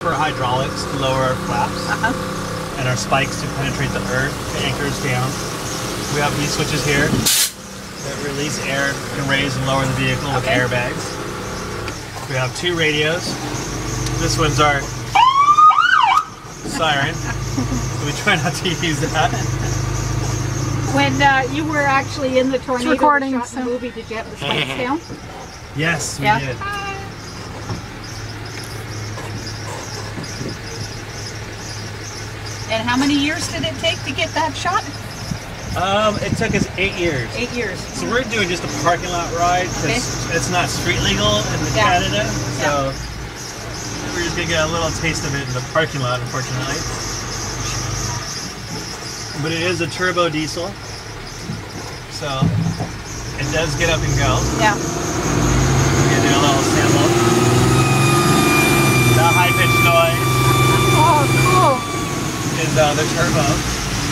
for hydraulics to lower our flaps Uh-huh. and our spikes to penetrate the earth, to anchor us down. We have these switches here that release air, can raise and lower the vehicle with airbags. We have two radios. This one's our siren. we try not to use that. When uh, you were actually in the tornado recording, that shot in the movie, did you have the spikes down? Yes, we Yeah. did. And how many years did it take to get that shot? Um, it took us eight years. Eight years. So we're doing just a parking lot ride because it's not street legal in Yeah. Canada. So we're just gonna get a little taste of it in the parking lot, unfortunately. But it is a turbo diesel, so it does get up and go. Yeah. We're gonna do a little sample. The high pitched noise Oh, cool. Is uh, the turbo.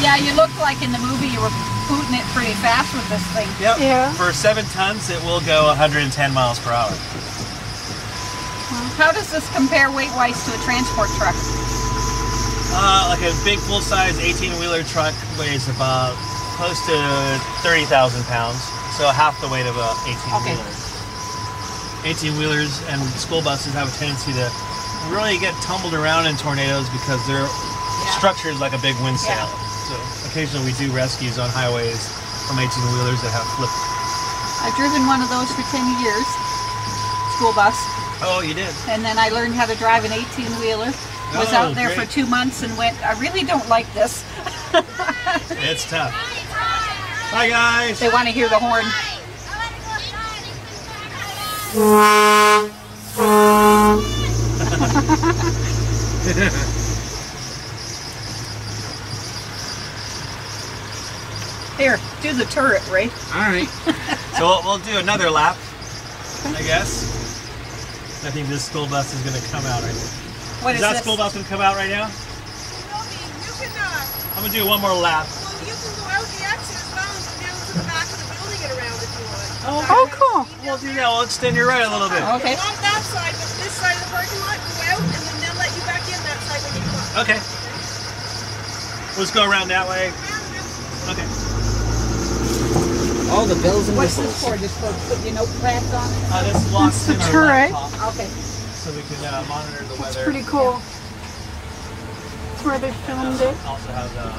Yeah, you look like in the movie you were booting it pretty fast with this thing. Yep. Yeah. For seven tons, it will go 110 miles per hour. How does this compare weight-wise to a transport truck? Uh, like a big full-size 18-wheeler truck weighs about close to 30,000 pounds, so half the weight of a 18-wheeler. Okay. 18-wheelers and school buses have a tendency to really get tumbled around in tornadoes because their structure is like a big wind Yeah. sail. So occasionally we do rescues on highways from 18-wheelers that have flipped. I've driven one of those for 10 years, school bus, Oh, you did? and then I learned how to drive an 18-wheeler. Was Oh, out there great. for two months and went, I really don't like this. It's tough. Hi, guys. They want to hear the horn. Here, do the turret, Ray. All right. so we'll, we'll do another lap, I guess. I think this school bus is going to come out right now. What Is is that this? school bus going to come out right now? You can, uh, I'm going to do one more lap. well, you can go out the exit as well and go down to the back of the building and around if you want. Oh, cool. We'll do that. We'll extend your ride a little bit. Okay. Not that side, but this side of the parking lot, go out, and then they'll let you back in that side when you come up. Okay. Let's go around that way. Okay. All the bells and What's this whistles. for? Just for put your notepads on it? Uh, this locks in our turret. laptop Okay. so we can uh, monitor the weather. It's pretty cool. That's where they filmed it. Also has a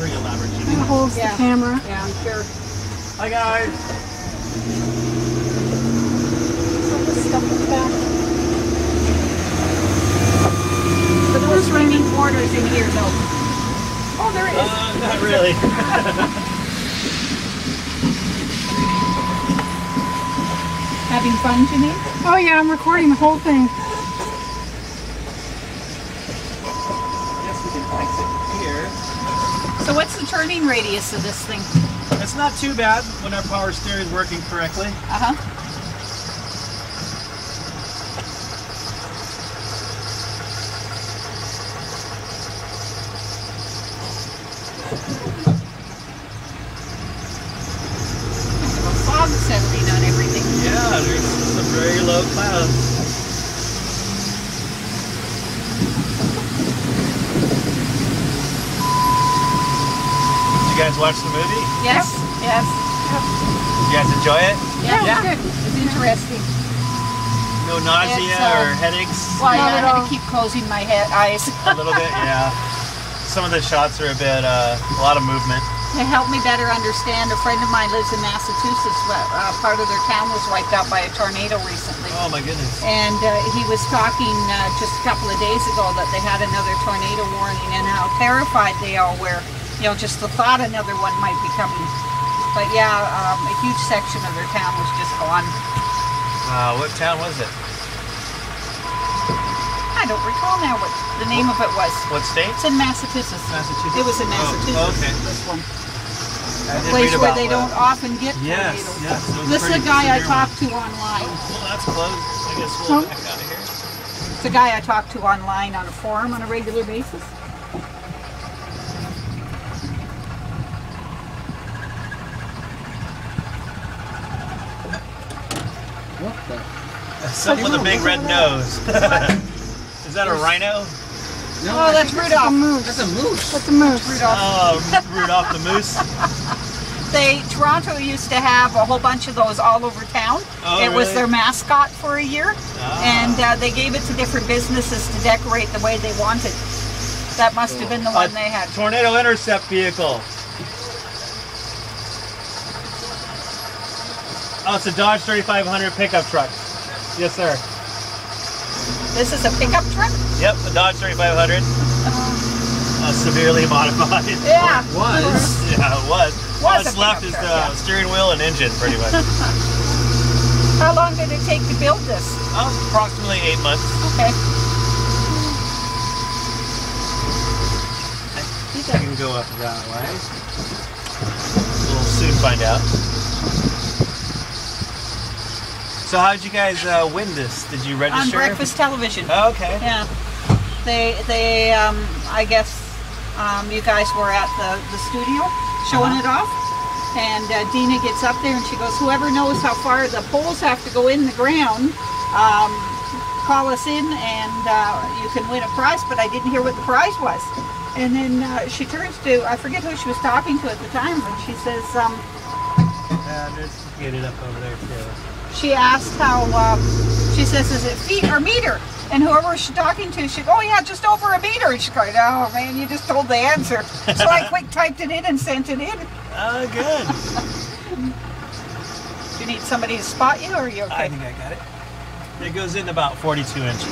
pretty elaborate It GPS. holds Yeah. the camera. Yeah, I'm sure. Hi guys. Stuff like that. But those swimming quarters in here, though. Oh, there is. Uh, not really. Having fun, Jeannine? Oh yeah, I'm recording the whole thing. Yes, we can exit here. So what's the turning radius of this thing? It's not too bad when our power steering is working correctly. Uh-huh. Kind of a fog settling on everything. Yeah, there's some very low clouds. Did you guys watch the movie? Yes, yes. Did you guys enjoy it? Yeah, Yeah, yeah. It's interesting. No nausea uh, or headaches? Well, Not yeah, I had to keep closing my head, eyes. A little bit, yeah. Some of the shots are a bit, uh, a lot of movement. To help me better understand, a friend of mine lives in Massachusetts. but, Uh, part of their town was wiped out by a tornado recently. Oh my goodness. And uh, he was talking uh, just a couple of days ago that they had another tornado warning and how terrified they all were. You know, just the thought another one might be coming. But yeah, um, a huge section of their town was just gone. Uh, what town was it? I don't recall now what the name of it was. What state? It's in Massachusetts. Massachusetts? It was in Massachusetts. Oh, Massachusetts. okay. This one. I did place where they that. don't often get Yes, tornadoes. yes, it This is a guy I severe talked to online. Well, that's closed. I guess we'll Oh. back out of here. It's a guy I talk to online on a forum on a regular basis. What the? Something with a big red nose. Is Is that a rhino? No, Oh, I that's think That's a Rudolph. moose. That's a moose. That's a moose. Rudolph. Oh, Rudolph the moose. They Toronto used to have a whole bunch of those all over town. Oh, it was their mascot for a year, Ah. and uh, they gave it to different businesses to decorate the way they wanted. That must have been the one A they had. Tornado intercept vehicle. Oh, it's a Dodge 3500 pickup truck. Yes, sir. This is a pickup truck. Yep, a Dodge 3500. Uh, severely modified. Yeah. It Was. Yeah, it was. Was All that's left is the yeah. steering wheel and engine, pretty much. How long did it take to build this? oh, approximately eight months. Okay. I think I can go up that way. We'll soon find out. So how did you guys uh, win this? Did you register? On breakfast television. Oh, okay. Yeah. They they um I guess um you guys were at the the studio showing Uh-huh. it off. And uh, Dina gets up there and she goes, whoever knows how far the poles have to go in the ground, um, call us in and uh, you can win a prize. But I didn't hear what the prize was. And then uh, she turns to, I forget who she was talking to at the time, but she says, um, Uh, let's get it up over there too. She asked how, uh, she says, is it feet or meter? And whoever she's talking to, she oh yeah, just over a meter. And she's going, oh man, you just told the answer. So I quick typed it in and sent it in. Oh, good. Do you need somebody to spot you or are you okay? I think I got it. It goes in about 42 inches.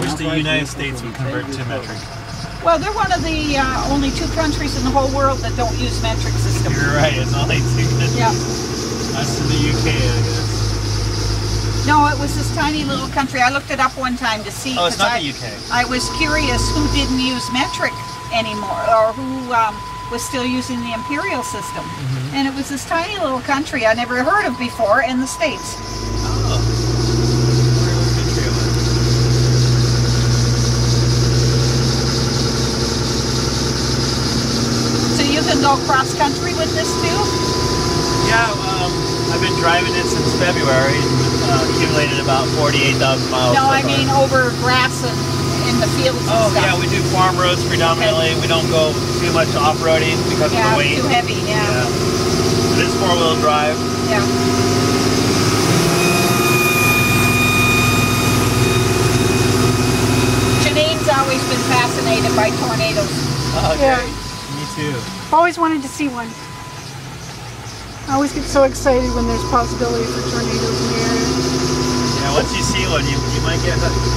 Wish the United States would convert to metric. Well, they're one of the uh, only two countries in the whole world that don't use metric system. You're right. It's only two countries. Yeah. That's in the UK, I guess. No, it was this tiny little country. I looked it up one time to see. Oh, it's not I, the UK. I was curious who didn't use metric anymore, or who um, was still using the imperial system. Mm-hmm. And it was this tiny little country I never heard of before in the states. Oh. Where was country it was? So you can go cross country with this too. Yeah, um, I've been driving it since February. Uh, accumulated about 48,000 miles. no, so I mean over grass and in the fields and Oh stuff. yeah, we do farm roads predominantly. We don't go too much off-roading because Yeah, of the weight. too heavy. Yeah, Yeah. It is four-wheel drive. yeah. Jeannine's always been fascinated by tornadoes. Okay. Yeah. Me too. Always wanted to see one. I always get so excited when there's possibility for tornadoes in the area. Yeah, once you see one, you, you might get hooked.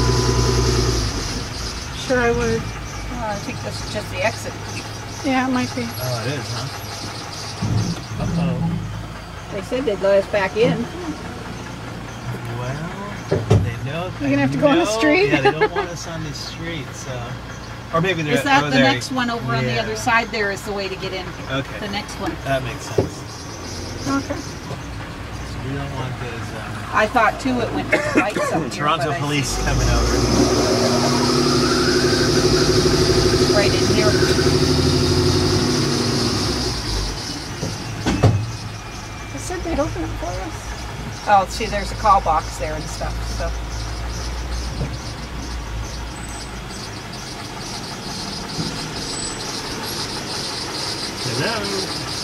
Sure, I would. Oh, I think that's just the exit. Yeah, it might be. Oh, it is, huh? Uh-oh. They said they'd let us back in. Well, they know. You're gonna have to go on the street? Yeah, they don't want us on the street, so. Or maybe they're Is that oh, the they're- next one over on the other side? There is the way to get in. Okay. The next one. That makes sense. Okay. We don't want those um, I thought too it went to the lights up here, Toronto I police coming over. right in here. I said they'd open it for us. Oh, see, there's a call box there and stuff. So Hello.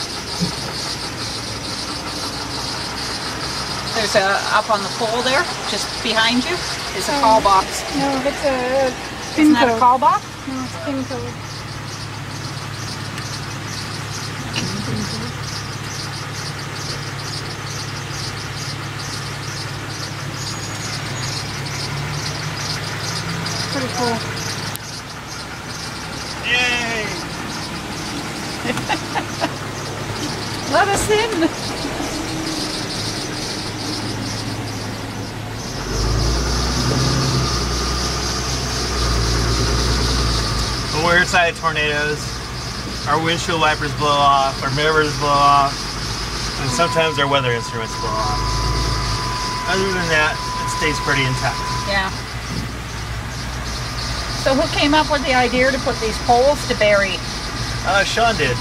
there's a up on the pole there, just behind you, is a call box. No, it's a Isn't pin that a call box? No, it's pin code. Pretty cool. Let us in. We're inside tornadoes, our windshield wipers blow off, our mirrors blow off, and sometimes our weather instruments blow off. Other than that, it stays pretty intact. Yeah. So who came up with the idea to put these poles to bury? Uh, Sean did.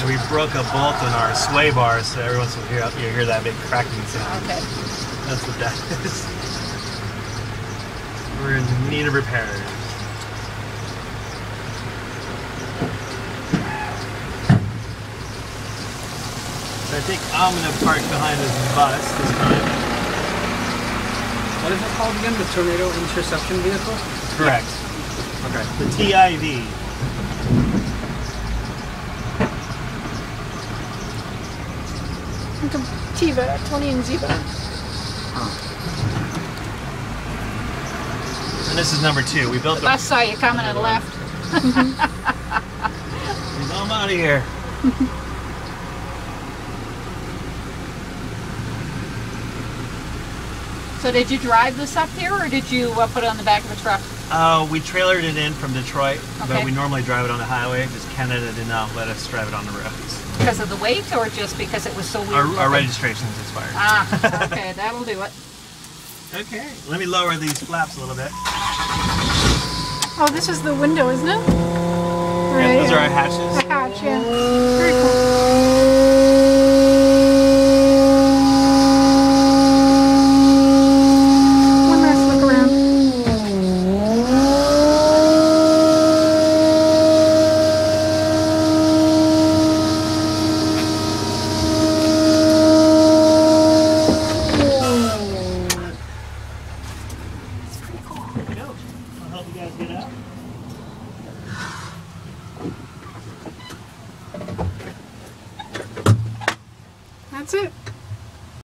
And we broke a bolt in our sway bar, so every once in a while you hear that big cracking sound. Oh, okay. That's what that is. We're in need of repairs. So I think I'm gonna park behind this bus this time. What is it called again? The tornado interception vehicle? Correct. Okay. The TIV. Tiva, Tony and Ziva. And this is number two. We built The bus saw you coming and left. I'm out of here. So did you drive this up here, or did you uh, put it on the back of a truck? Uh, we trailered it in from Detroit, but Okay. we normally drive it on the highway. Just Canada did not let us drive it on the roads. Because of the weight, or just because it was so weird? Our, our registration's expired. Ah, okay, that'll do it. Okay. Let me lower these flaps a little bit. Oh, this is the window, isn't it? Yeah, those are our hatches. The hatch, yeah.